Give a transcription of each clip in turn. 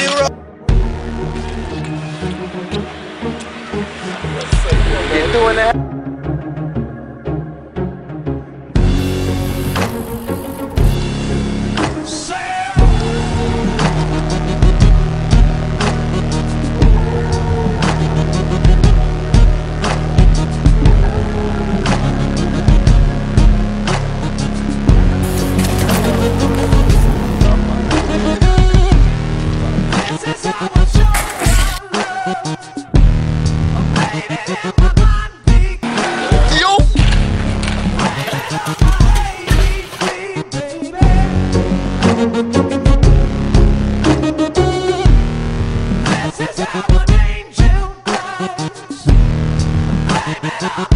zero. Get two and a half.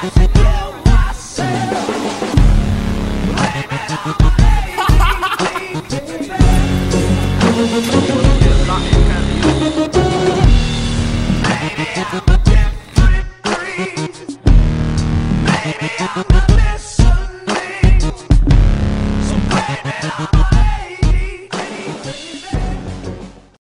i'm Yeah.